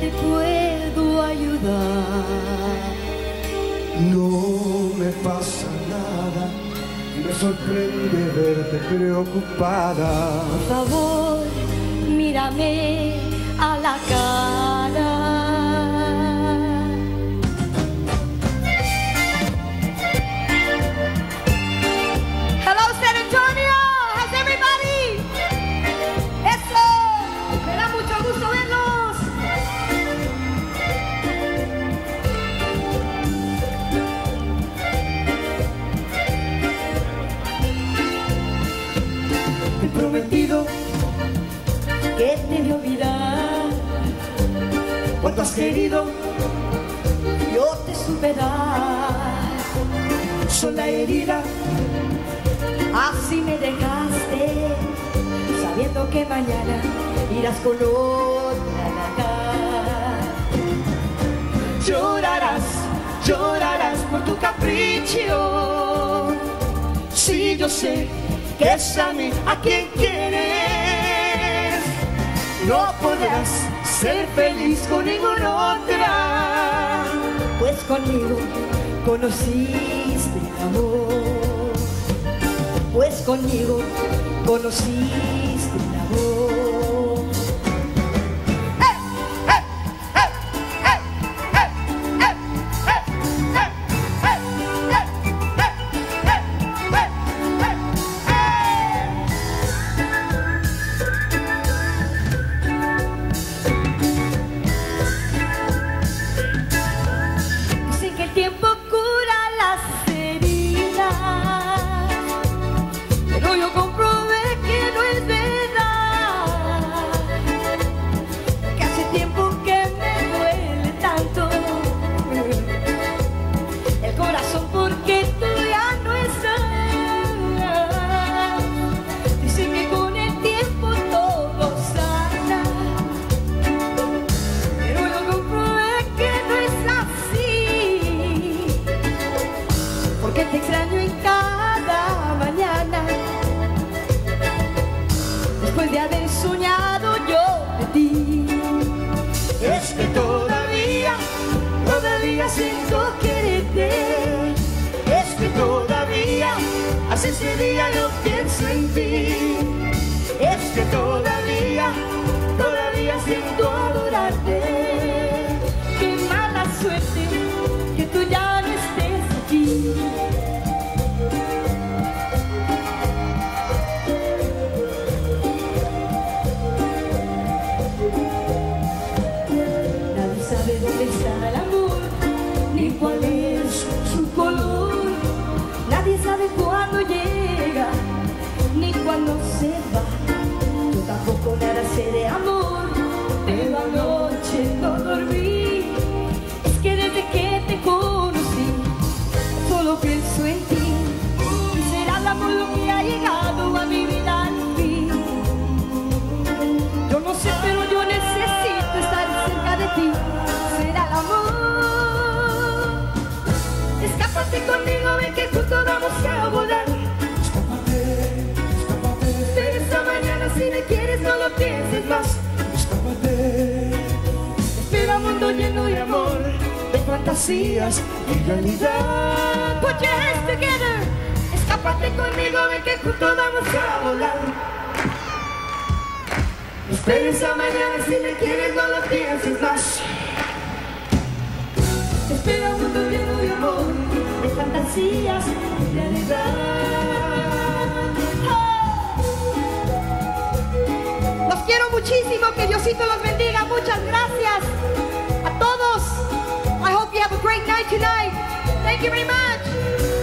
te puedo ayudar. No me pasa nada, me sorprende verte preocupada. Por favor, mírame a la cara. Que te de olvidar. cuanto has querido, Yo te supe dar. sola herida. Así me dejaste, sabiendo que mañana irás con otra a la cara. Llorarás, llorarás por tu capricho. Sí, yo sé que es a mí a quien quieres. No podrás ser feliz con ninguna otra. Pues conmigo conociste el amor. Pues conmigo conociste el amor. Después de haber soñado yo de ti Es que todavía, todavía siento quererte. Es que todavía, hace ese día yo pienso en ti. Es que todavía, todavía siento fantasías y realidad. Put your hands together. Escápate conmigo, ven que juntos vamos a volar. Espera esa mañana si me quieres, no lo pienses más. Espera un mundo lleno de amor, de fantasías y realidad. ¡Oh! Los quiero muchísimo, que Diosito los bendiga. Muchas gracias a great night tonight. Thank you very much.